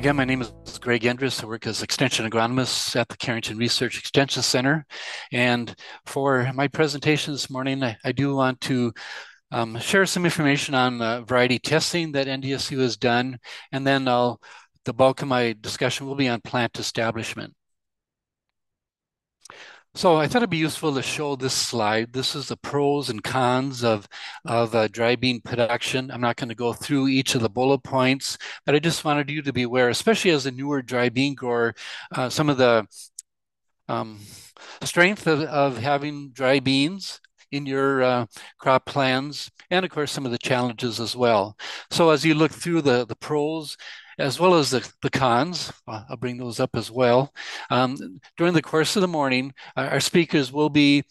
Again, my name is Greg Endres. I work as Extension Agronomist at the Carrington Research Extension Center. And for my presentation this morning, I, I do want to um, share some information on uh, variety testing that NDSU has done. And then I'll, the bulk of my discussion will be on plant establishment. So I thought it'd be useful to show this slide. This is the pros and cons of, of uh, dry bean production. I'm not going to go through each of the bullet points, but I just wanted you to be aware, especially as a newer dry bean grower, uh, some of the um, strength of, of having dry beans in your uh, crop plans, and of course some of the challenges as well. So as you look through the, the pros, as well as the, the cons. I'll bring those up as well. Um, during the course of the morning, our speakers will be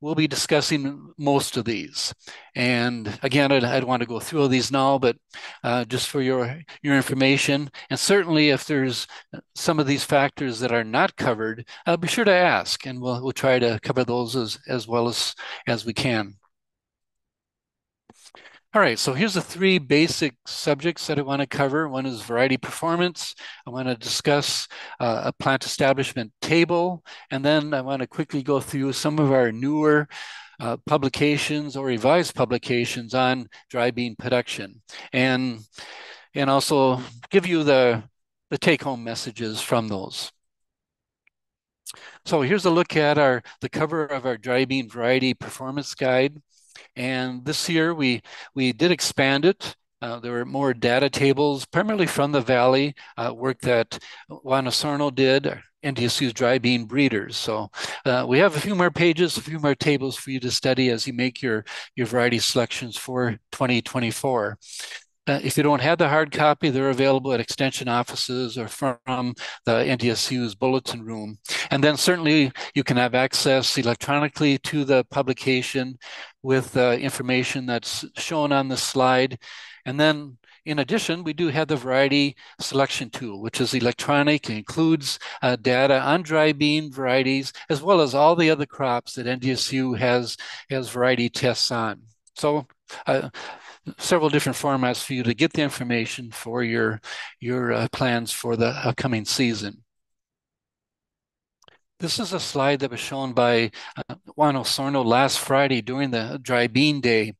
will be discussing most of these. And again, I'd, I'd want to go through all these now, but uh, just for your your information, and certainly if there's some of these factors that are not covered, uh, be sure to ask, and we'll we'll try to cover those as as well as as we can. All right, so here's the three basic subjects that I want to cover. One is variety performance. I want to discuss uh, a plant establishment table, and then I want to quickly go through some of our newer uh, publications or revised publications on dry bean production, and and also give you the the take-home messages from those. So here's a look at our the cover of our dry bean variety performance guide. And this year we we did expand it. Uh, there were more data tables, primarily from the Valley, uh, work that Juan Osorno did, NDSU's dry bean breeders. So uh, we have a few more pages, a few more tables for you to study as you make your, your variety selections for 2024. Uh, if you don't have the hard copy, they're available at extension offices or from the NDSU's bulletin room. And then certainly you can have access electronically to the publication with uh, information that's shown on the slide. And then in addition, we do have the variety selection tool, which is electronic, it includes uh, data on dry bean varieties, as well as all the other crops that NDSU has, has variety tests on. So uh, several different formats for you to get the information for your your uh, plans for the upcoming season. This is a slide that was shown by uh, Juan Osorno last Friday during the dry bean day.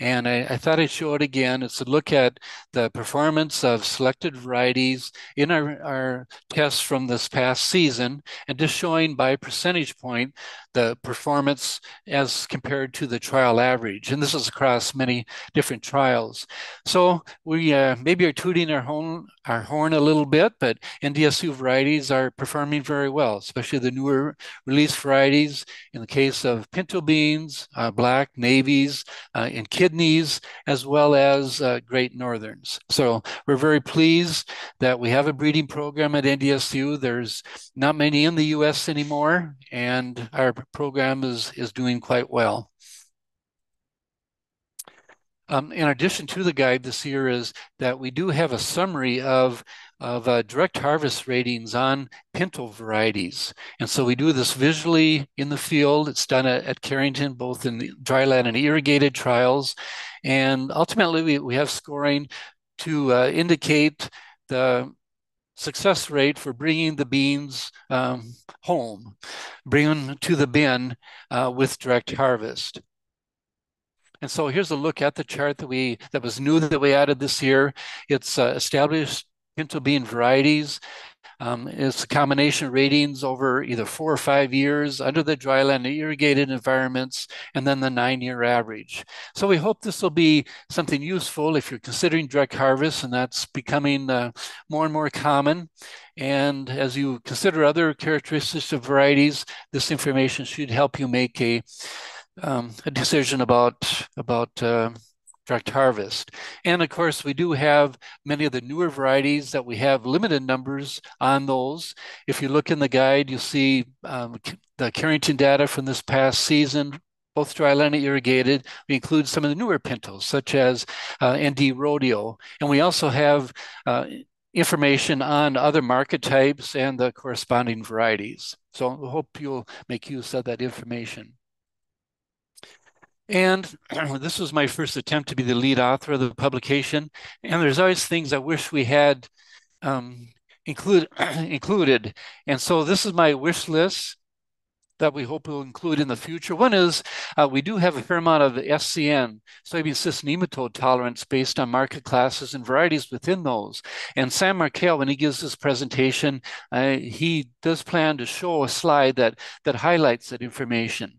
And I, I, thought I'd show it again. It's a look at the performance of selected varieties in our, our tests from this past season and just showing by percentage point the performance as compared to the trial average. And this is across many different trials. So we uh, maybe are tooting our horn, our horn a little bit, but NDSU varieties are performing very well, especially the newer release varieties. In the case of pinto beans, uh, black, navies, uh, and kidneys, as well as uh, great northerns. So we're very pleased that we have a breeding program at NDSU. There's not many in the U.S. anymore, and our program is, is doing quite well. Um, in addition to the guide this year is that we do have a summary of, of uh, direct harvest ratings on pinto varieties. And so we do this visually in the field. It's done at, at Carrington, both in the dryland and irrigated trials. And ultimately we, we have scoring to uh, indicate the success rate for bringing the beans um, home, bringing them to the bin uh, with direct harvest. And so here's a look at the chart that we that was new that we added this year. It's uh, established pinto bean varieties. Um, it's combination ratings over either four or five years under the dryland irrigated environments, and then the nine-year average. So we hope this will be something useful if you're considering direct harvest, and that's becoming uh, more and more common. And as you consider other characteristics of varieties, this information should help you make a, um, a decision about about uh, direct harvest. And of course, we do have many of the newer varieties that we have limited numbers on those. If you look in the guide, you'll see um, the Carrington data from this past season, both dryland and irrigated. We include some of the newer pintos, such as uh, ND Rodeo. And we also have uh, information on other market types and the corresponding varieties. So I hope you'll make use of that information. And this was my first attempt to be the lead author of the publication. And there's always things I wish we had um, include, included. And so this is my wish list that we hope will include in the future. One is uh, we do have a fair amount of SCN, soybean cyst nematode tolerance based on market classes and varieties within those. And Sam Markell, when he gives this presentation, uh, he does plan to show a slide that, that highlights that information.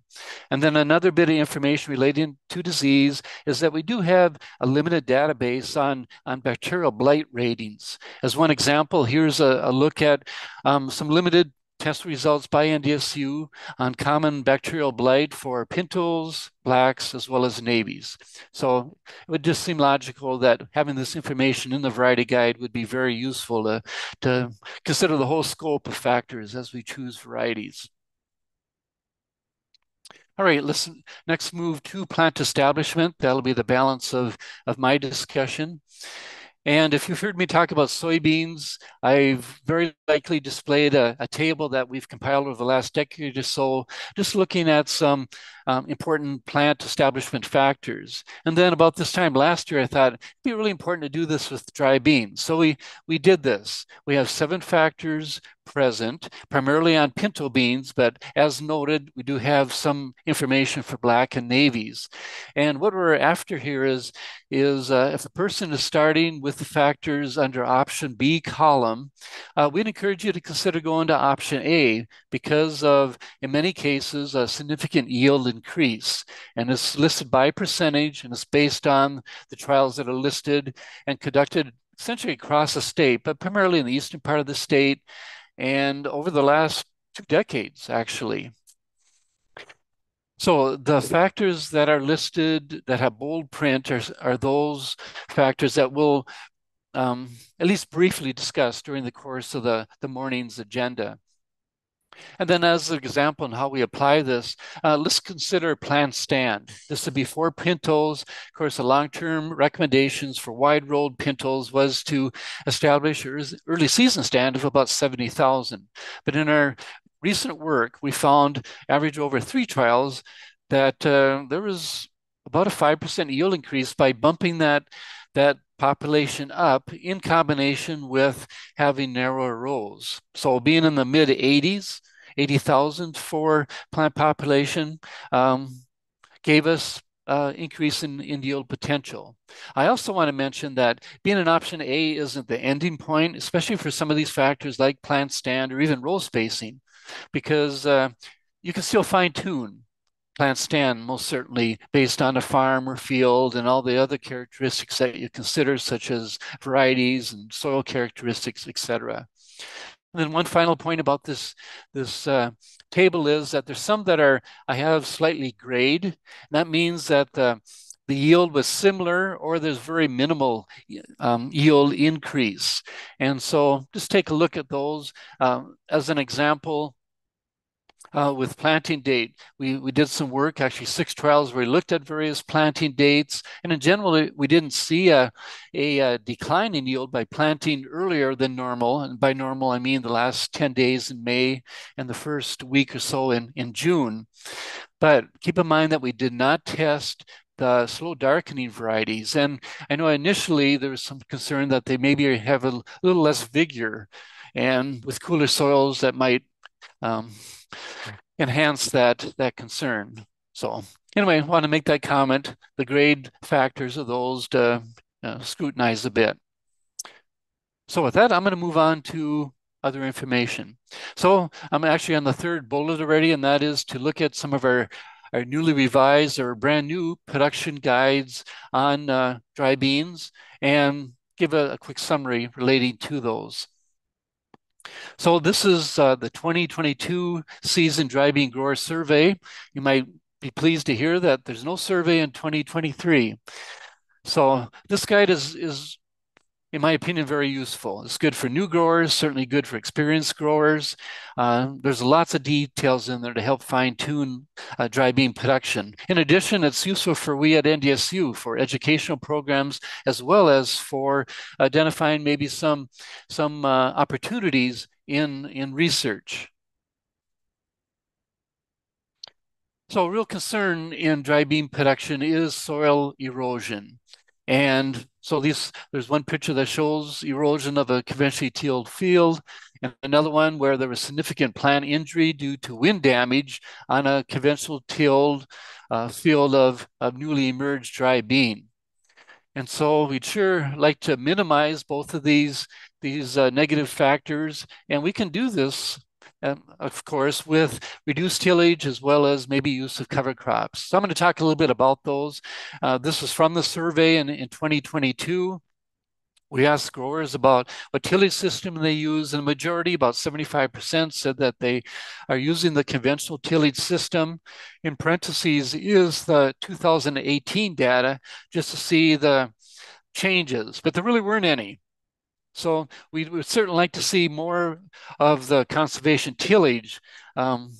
And then another bit of information relating to disease is that we do have a limited database on, on bacterial blight ratings. As one example, here's a, a look at um, some limited test results by NDSU on common bacterial blight for pintos, blacks, as well as navies. So it would just seem logical that having this information in the variety guide would be very useful to, to consider the whole scope of factors as we choose varieties. All right, let's next move to plant establishment. That'll be the balance of, of my discussion. And if you've heard me talk about soybeans, I've very likely displayed a, a, table that we've compiled over the last decade or so, just looking at some um, important plant establishment factors. And then about this time last year, I thought it'd be really important to do this with dry beans. So we, we did this. We have seven factors present, primarily on pinto beans, but as noted, we do have some information for black and navies. And what we're after here is, is uh, if a person is starting with the factors under option B column, uh, we'd encourage you to consider going to option A because of, in many cases, a significant yield increase. And it's listed by percentage and it's based on the trials that are listed and conducted essentially across the state, but primarily in the eastern part of the state and over the last two decades, actually. So the factors that are listed that have bold print are, are those factors that we'll um, at least briefly discuss during the course of the, the morning's agenda. And then as an example on how we apply this, uh, let's consider plant stand. This would be for pintos. Of course, the long-term recommendations for wide-rolled pintos was to establish an early season stand of about 70,000. But in our recent work, we found average over three trials that uh, there was about a 5% yield increase by bumping that, that population up in combination with having narrower rows. So being in the mid 80s, 80,000 for plant population um, gave us uh, increase in, in yield potential. I also want to mention that being an option A isn't the ending point, especially for some of these factors like plant stand or even row spacing, because uh, you can still fine tune plant stand most certainly based on a farm or field and all the other characteristics that you consider, such as varieties and soil characteristics, etc. And then one final point about this, this uh, table is that there's some that are, I have slightly grayed. That means that uh, the yield was similar or there's very minimal um, yield increase. And so just take a look at those. Um, as an example, uh, with planting date. We, we did some work, actually six trials where we looked at various planting dates. And in general, we didn't see a, a, a, decline in yield by planting earlier than normal. And by normal, I mean the last 10 days in May and the first week or so in, in June. But keep in mind that we did not test the slow darkening varieties. And I know initially there was some concern that they maybe have a little less vigor and with cooler soils that might um, enhance that that concern. So anyway, I want to make that comment. The grade factors of those to uh, scrutinize a bit. So with that, I'm going to move on to other information. So I'm actually on the third bullet already, and that is to look at some of our, our newly revised or brand new production guides on uh, dry beans and give a, a quick summary relating to those. So this is uh, the 2022 season dry bean grower survey. You might be pleased to hear that there's no survey in 2023. So this guide is, is in my opinion, very useful. It's good for new growers, certainly good for experienced growers. Uh, there's lots of details in there to help fine tune uh, dry bean production. In addition, it's useful for we at NDSU for educational programs as well as for identifying maybe some, some uh, opportunities in, in research. So a real concern in dry bean production is soil erosion. And so these, there's one picture that shows erosion of a conventionally tilled field, and another one where there was significant plant injury due to wind damage on a conventional tilled uh, field of, of newly emerged dry bean. And so we'd sure like to minimize both of these, these uh, negative factors. And we can do this, um, of course, with reduced tillage as well as maybe use of cover crops. So I'm going to talk a little bit about those. Uh, this was from the survey in, in 2022. We asked growers about what tillage system they use, and the majority, about 75%, said that they are using the conventional tillage system. In parentheses is the 2018 data just to see the changes, but there really weren't any. So we would certainly like to see more of the conservation tillage. Um,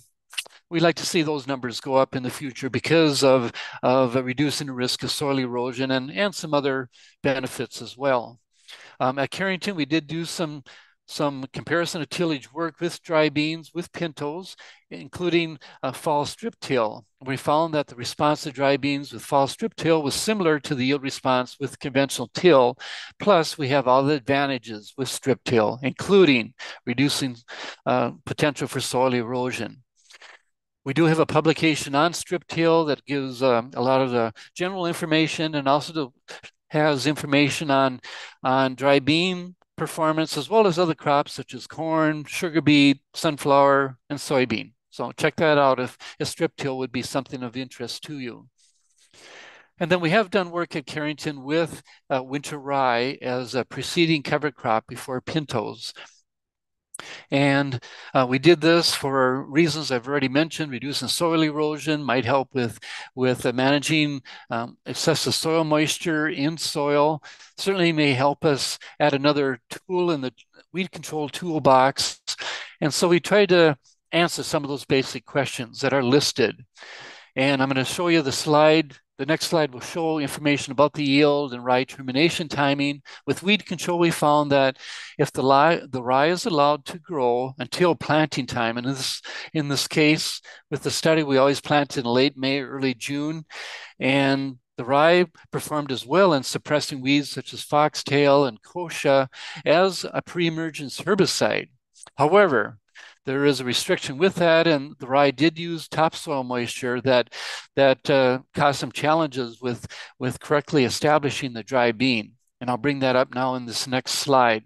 we'd like to see those numbers go up in the future because of, of reducing the risk of soil erosion and, and some other benefits as well. Um, at Carrington, we did do some some comparison of tillage work with dry beans, with pintos, including a fall strip till. We found that the response to dry beans with fall strip till was similar to the yield response with conventional till. Plus, we have all the advantages with strip till, including reducing uh, potential for soil erosion. We do have a publication on strip till that gives um, a lot of the general information and also has information on, on dry bean performance as well as other crops such as corn, sugar beet, sunflower, and soybean. So check that out if a strip till would be something of interest to you. And then we have done work at Carrington with uh, winter rye as a preceding cover crop before pintos. And uh, we did this for reasons I've already mentioned. Reducing soil erosion might help with, with uh, managing um, excessive soil moisture in soil. Certainly may help us add another tool in the weed control toolbox. And so we tried to answer some of those basic questions that are listed. And I'm going to show you the slide the next slide will show information about the yield and rye termination timing. With weed control, we found that if the, rye, the rye is allowed to grow until planting time, and in this, in this case, with the study, we always plant in late May, early June, and the rye performed as well in suppressing weeds such as foxtail and kochia as a pre-emergence herbicide. However, there is a restriction with that, and the rye did use topsoil moisture that that uh, caused some challenges with with correctly establishing the dry bean. And I'll bring that up now in this next slide.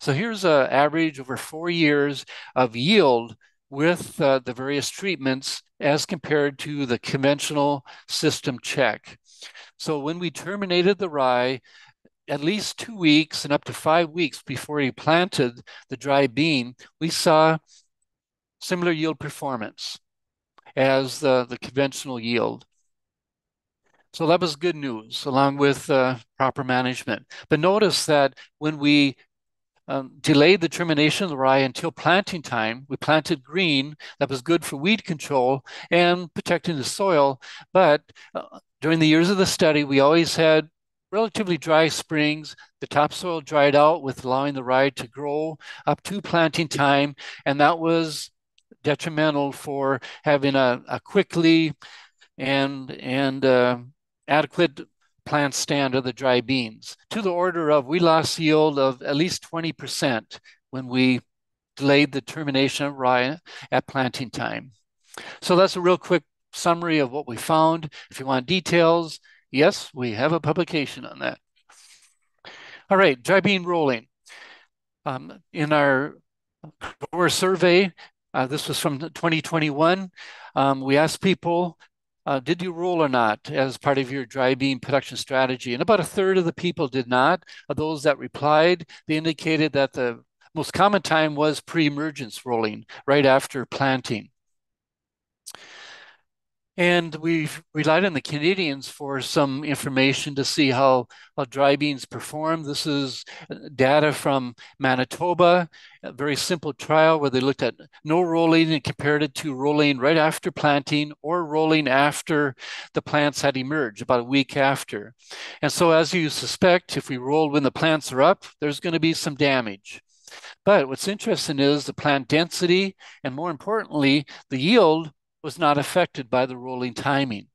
So here's an average over four years of yield with uh, the various treatments as compared to the conventional system check. So when we terminated the rye, at least two weeks and up to five weeks before he planted the dry bean, we saw similar yield performance as the, the conventional yield. So that was good news, along with uh, proper management. But notice that when we um, delayed the termination of the rye until planting time, we planted green. That was good for weed control and protecting the soil. But uh, during the years of the study, we always had relatively dry springs. The topsoil dried out with allowing the rye to grow up to planting time. And that was detrimental for having a, a quickly and and uh, adequate plant stand of the dry beans to the order of we lost yield of at least 20% when we delayed the termination of rye at planting time. So that's a real quick summary of what we found. If you want details, yes, we have a publication on that. All right, dry bean rolling. Um, in our grower survey, uh, this was from 2021. Um, we asked people, uh, did you roll or not as part of your dry bean production strategy? And about a third of the people did not. Of those that replied, they indicated that the most common time was pre-emergence rolling right after planting. And we've relied on the Canadians for some information to see how, how dry beans perform. This is uh, data from Manitoba, a very simple trial where they looked at no rolling and compared it to rolling right after planting or rolling after the plants had emerged, about a week after. And so, as you suspect, if we roll when the plants are up, there's going to be some damage. But what's interesting is the plant density and more importantly, the yield was not affected by the rolling timing.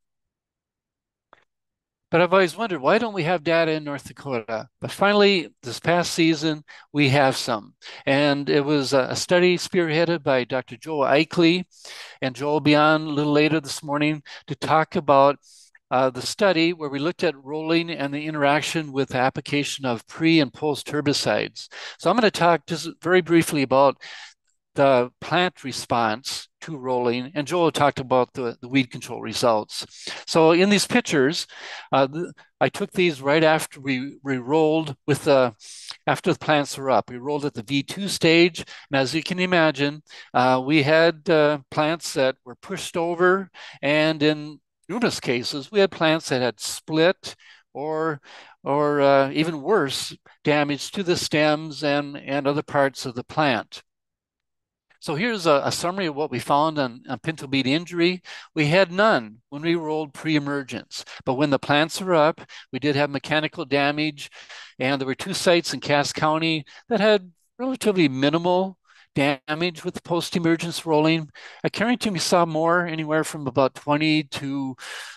But I've always wondered why don't we have data in North Dakota? But finally, this past season, we have some. And it was a study spearheaded by Dr. Joel Ikley. And Joel will be on a little later this morning to talk about uh, the study where we looked at rolling and the interaction with the application of pre and post herbicides. So I'm going to talk just very briefly about the plant response to rolling, and Joel talked about the, the weed control results. So in these pictures, uh, I took these right after we, we rolled with the, after the plants were up. We rolled at the V2 stage, and as you can imagine, uh, we had uh, plants that were pushed over, and in numerous cases, we had plants that had split or or uh, even worse, damage to the stems and, and other parts of the plant. So here's a, a, summary of what we found on, on pinto injury. We had none when we rolled pre-emergence, but when the plants were up, we did have mechanical damage, and there were two sites in Cass County that had relatively minimal damage with post-emergence rolling. At Carrington, we saw more, anywhere from about 20 to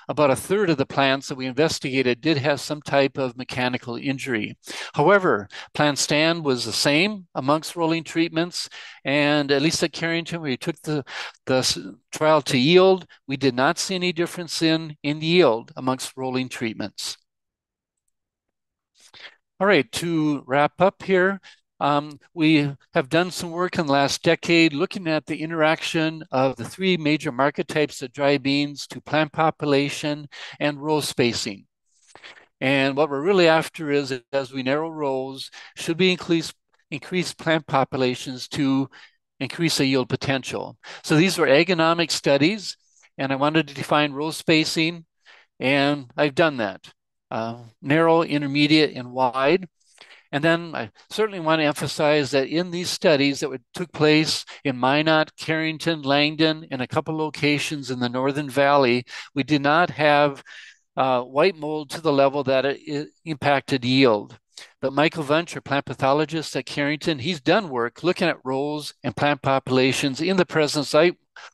about a third of the plants that we investigated did have some type of mechanical injury. However, plant stand was the same amongst rolling treatments, and at least at Carrington, we took the, the trial to yield. We did not see any difference in, in yield amongst rolling treatments. All right, to wrap up here, um, we have done some work in the last decade looking at the interaction of the three major market types of dry beans to plant population and row spacing. And what we're really after is, as we narrow rows, should we increase, increase plant populations to increase the yield potential? So these were agronomic studies, and I wanted to define row spacing, and I've done that. Uh, narrow, intermediate, and wide. And then I certainly want to emphasize that in these studies that took place in Minot, Carrington, Langdon, and a couple locations in the Northern Valley, we did not have uh, white mold to the level that it impacted yield. But Michael Wunsch, plant pathologist at Carrington, he's done work looking at rows and plant populations in the presence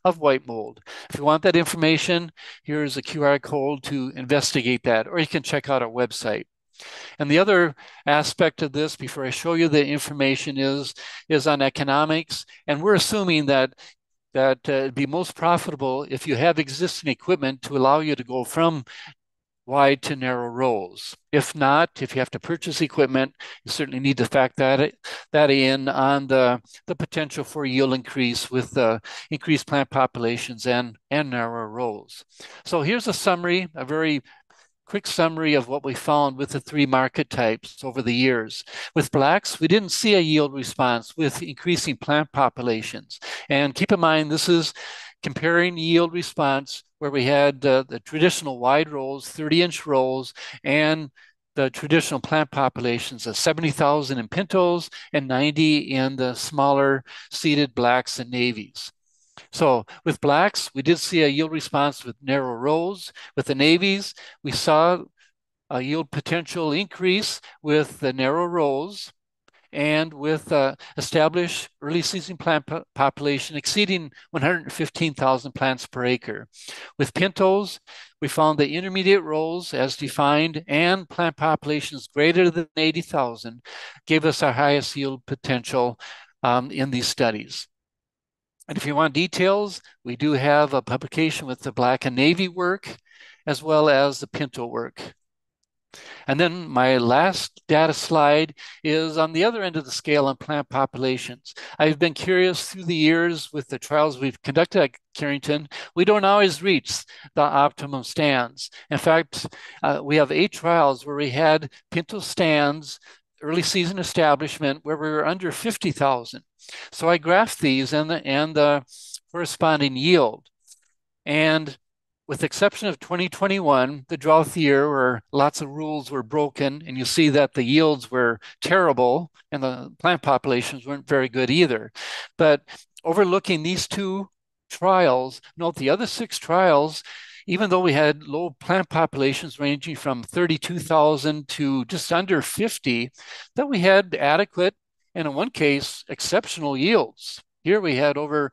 of white mold. If you want that information, here's a QR code to investigate that, or you can check out our website. And the other aspect of this, before I show you the information, is is on economics. And we're assuming that that uh, it'd be most profitable if you have existing equipment to allow you to go from wide to narrow rows. If not, if you have to purchase equipment, you certainly need to factor that, that in on the, the potential for yield increase with uh, increased plant populations and, and narrow rows. So here's a summary, a very quick summary of what we found with the three market types over the years. With blacks, we didn't see a yield response with increasing plant populations. And keep in mind, this is comparing yield response where we had uh, the traditional wide rolls, 30 inch rolls, and the traditional plant populations of 70,000 in pintos and 90 in the smaller seeded blacks and navies. So with blacks, we did see a yield response with narrow rows. With the navies, we saw a yield potential increase with the narrow rows and with uh, established early season plant po population exceeding 115,000 plants per acre. With pintos, we found the intermediate rows as defined and plant populations greater than 80,000 gave us our highest yield potential um, in these studies. And if you want details, we do have a publication with the black and navy work as well as the Pinto work. And then my last data slide is on the other end of the scale on plant populations. I've been curious through the years with the trials we've conducted at Carrington, we don't always reach the optimum stands. In fact, uh, we have eight trials where we had Pinto stands early season establishment where we were under 50,000. So I graphed these and the, and the corresponding yield. And with exception of 2021, the drought year where lots of rules were broken, and you see that the yields were terrible and the plant populations weren't very good either. But overlooking these two trials, note the other six trials even though we had low plant populations ranging from 32,000 to just under 50, that we had adequate and in one case exceptional yields. Here we had over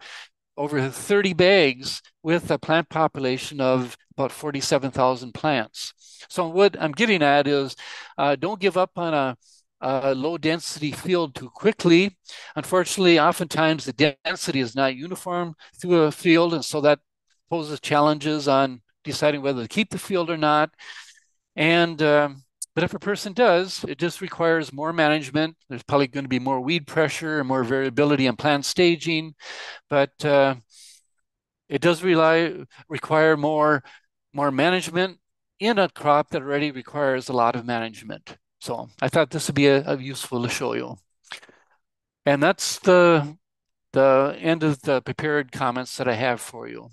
over 30 bags with a plant population of about 47,000 plants. So what I'm getting at is uh, don't give up on a, a, low density field too quickly. Unfortunately, oftentimes the density is not uniform through a field, and so that poses challenges on deciding whether to keep the field or not. And um, but if a person does, it just requires more management. There's probably going to be more weed pressure and more variability in plant staging, but uh, it does rely require more more management in a crop that already requires a lot of management. So I thought this would be a, a useful to show you. And that's the the end of the prepared comments that I have for you.